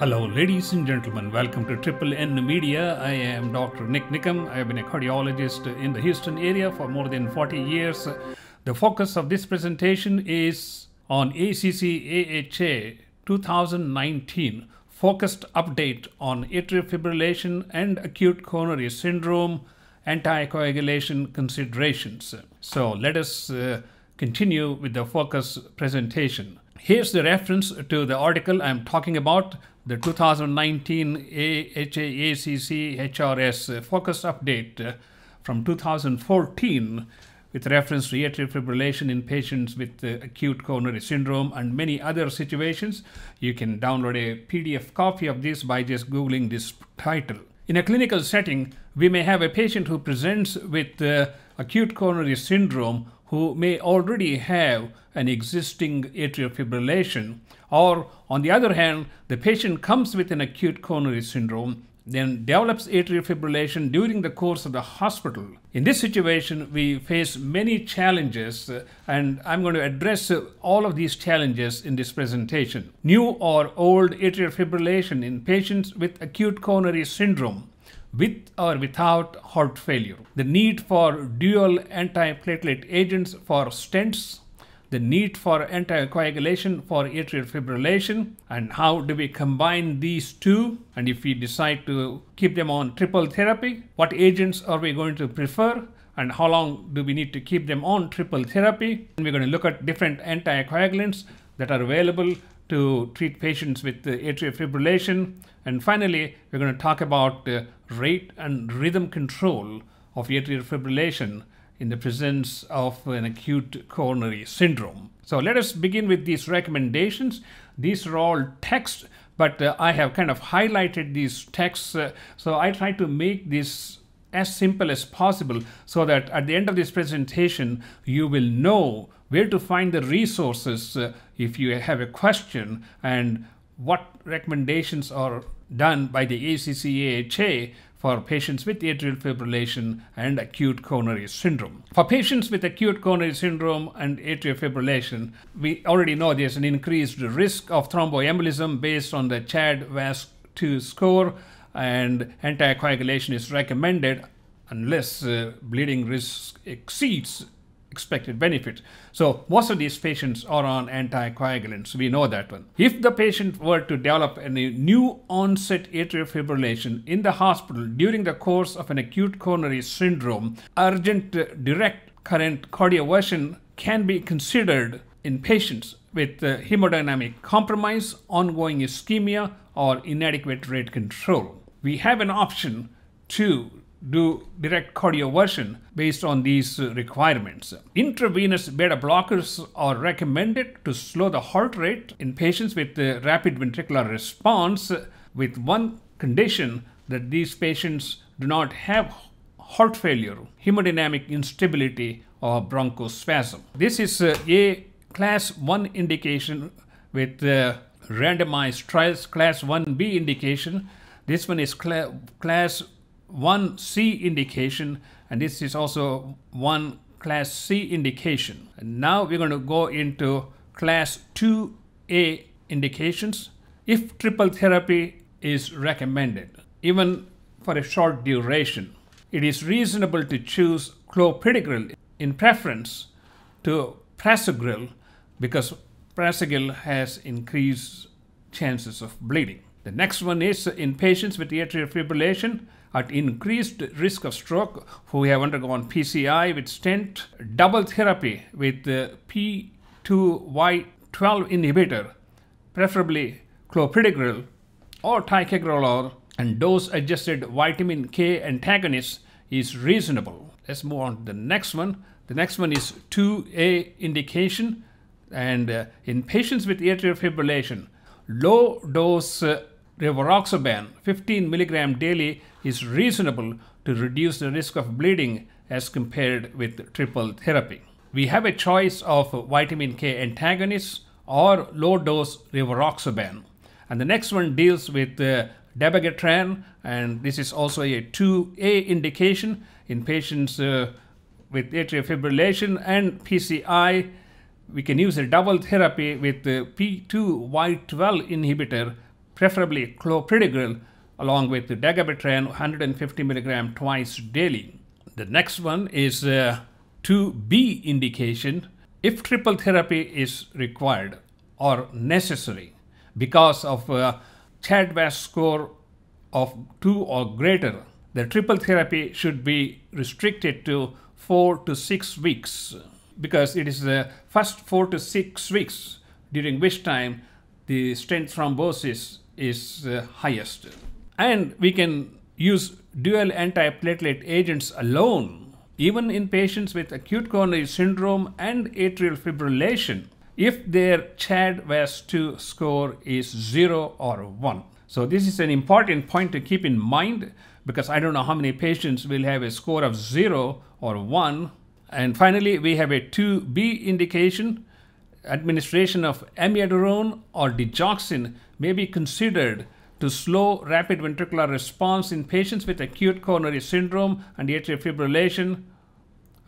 Hello, ladies and gentlemen. Welcome to Triple N Media. I am Dr. Nik Nikam. I have been a cardiologist in the Houston area for more than 40 years. The focus of this presentation is on ACC AHA 2019 focused update on atrial fibrillation and acute coronary syndrome anticoagulation considerations. So let us uh, continue with the focus presentation. Here's the reference to the article I'm talking about, the 2019 AHA-ACC HRS focus update uh, from 2014 with reference to atrial fibrillation in patients with uh, acute coronary syndrome and many other situations. You can download a PDF copy of this by just Googling this title. In a clinical setting, we may have a patient who presents with uh, acute coronary syndrome who may already have an existing atrial fibrillation, or on the other hand, the patient comes with an acute coronary syndrome, then develops atrial fibrillation during the course of the hospital. In this situation, we face many challenges, uh, and I'm going to address uh, all of these challenges in this presentation. New or old atrial fibrillation in patients with acute coronary syndrome with or without heart failure, the need for dual antiplatelet agents for stents, the need for anticoagulation for atrial fibrillation, and how do we combine these two? And if we decide to keep them on triple therapy, what agents are we going to prefer? And how long do we need to keep them on triple therapy? And we're going to look at different anticoagulants that are available to treat patients with atrial fibrillation. And finally, we're going to talk about rate and rhythm control of atrial fibrillation in the presence of an acute coronary syndrome. So let us begin with these recommendations. These are all text, but uh, I have kind of highlighted these texts. Uh, so I try to make this as simple as possible so that at the end of this presentation, you will know where to find the resources uh, if you have a question and what recommendations are done by the ACC-AHA for patients with atrial fibrillation and acute coronary syndrome. For patients with acute coronary syndrome and atrial fibrillation, we already know there's an increased risk of thromboembolism based on the CHA2DS2 score, and anticoagulation is recommended unless uh, bleeding risk exceeds expected benefit. So most of these patients are on anticoagulants. We know that one. If the patient were to develop a new onset atrial fibrillation in the hospital during the course of an acute coronary syndrome, urgent direct current cardioversion can be considered in patients with uh, hemodynamic compromise, ongoing ischemia, or inadequate rate control. We have an option to do direct cardioversion based on these uh, requirements. Intravenous beta blockers are recommended to slow the heart rate in patients with uh, rapid ventricular response with one condition that these patients do not have heart failure, hemodynamic instability, or bronchospasm. This is uh, a class 1 indication with randomized trials, class 1B indication. This one is cl class 1C indication, and this is also one class C indication. And now we're going to go into class 2A indications. If triple therapy is recommended, even for a short duration, it is reasonable to choose clopidogrel in preference to prasugrel because prasugrel has increased chances of bleeding. The next one is in patients with atrial fibrillation at increased risk of stroke who have undergone PCI with stent, double therapy with the P2Y12 inhibitor, preferably clopidogrel or ticagrelor, and dose-adjusted vitamin K antagonist is reasonable. Let's move on to the next one. The next one is 2A indication, and uh, in patients with atrial fibrillation, low dose uh, rivaroxaban 15 milligram daily is reasonable to reduce the risk of bleeding as compared with triple therapy. We have a choice of vitamin K antagonists or low dose rivaroxaban. And the next one deals with uh, dabigatran, and this is also a 2A indication in patients uh, with atrial fibrillation and PCI. We can use a double therapy with the P2Y12 inhibitor preferably clopidogrel along with the dabigatran 150 milligram twice daily. The next one is uh, 2B indication if triple therapy is required or necessary because of a CHA2DS score of 2 or greater, the triple therapy should be restricted to 4 to 6 weeks because it is the first 4 to 6 weeks during which time the stent thrombosis is uh, highest. And we can use dual antiplatelet agents alone, even in patients with acute coronary syndrome and atrial fibrillation, if their CHA2DS2 score is 0 or 1. So this is an important point to keep in mind because I don't know how many patients will have a score of 0 or 1. And finally, we have a 2B indication. Administration of amiodarone or digoxin may be considered to slow rapid ventricular response in patients with acute coronary syndrome and atrial fibrillation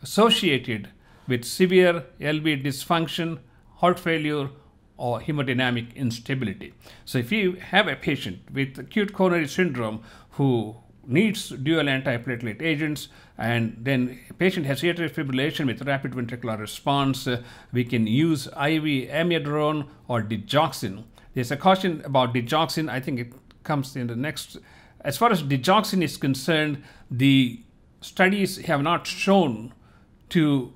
associated with severe LV dysfunction, heart failure, or hemodynamic instability. So, if you have a patient with acute coronary syndrome who needs dual antiplatelet agents and then patient has atrial fibrillation with rapid ventricular response, uh, we can use IV amiodarone or digoxin. There's a caution about digoxin. I think it comes in the next. As far as digoxin is concerned, the studies have not shown to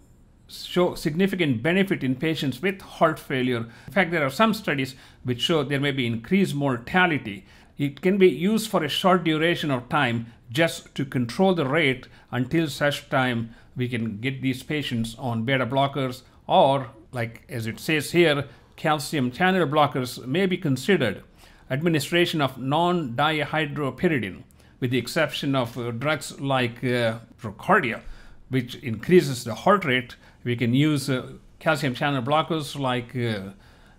show significant benefit in patients with heart failure. In fact, there are some studies which show there may be increased mortality. It can be used for a short duration of time just to control the rate until such time we can get these patients on beta blockers or, like as it says here, calcium channel blockers may be considered administration of non-dihydropyridine, with the exception of uh, drugs like uh, Procardia, which increases the heart rate. We can use uh, calcium channel blockers like uh,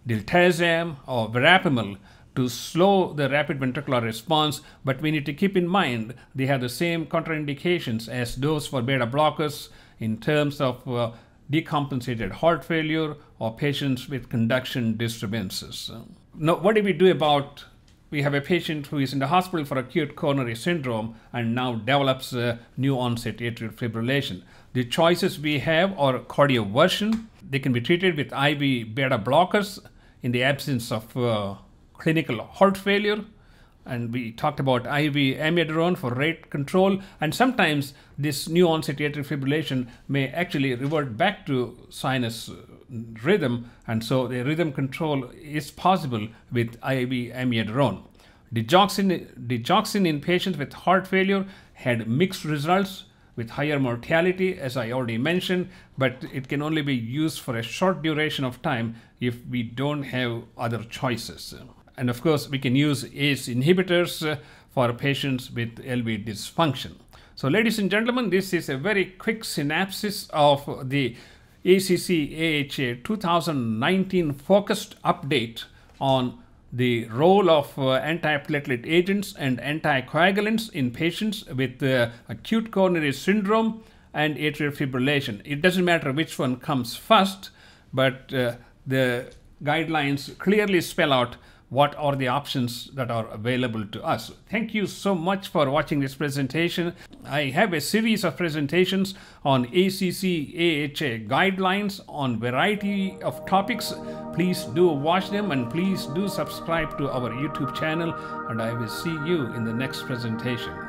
diltiazem or verapamil to slow the rapid ventricular response, but we need to keep in mind they have the same contraindications as those for beta blockers in terms of uh, decompensated heart failure or patients with conduction disturbances. Now, what do we do about we have a patient who is in the hospital for acute coronary syndrome and now develops new onset atrial fibrillation. The choices we have are cardioversion. They can be treated with IV beta blockers in the absence of uh, clinical heart failure. And we talked about IV amiodarone for rate control. And sometimes this new onset atrial fibrillation may actually revert back to sinus uh, rhythm. And so the rhythm control is possible with IV amiodarone. Digoxin, digoxin in patients with heart failure had mixed results with higher mortality, as I already mentioned, but it can only be used for a short duration of time if we don't have other choices. And of course, we can use ACE inhibitors uh, for patients with LV dysfunction. So, ladies and gentlemen, this is a very quick synopsis of the ACC AHA 2019 focused update on the role of uh, antiplatelet agents and anticoagulants in patients with uh, acute coronary syndrome and atrial fibrillation. It doesn't matter which one comes first, but uh, the guidelines clearly spell out what are the options that are available to us. Thank you so much for watching this presentation. I have a series of presentations on ACC AHA guidelines on variety of topics. Please do watch them and please do subscribe to our YouTube channel and I will see you in the next presentation.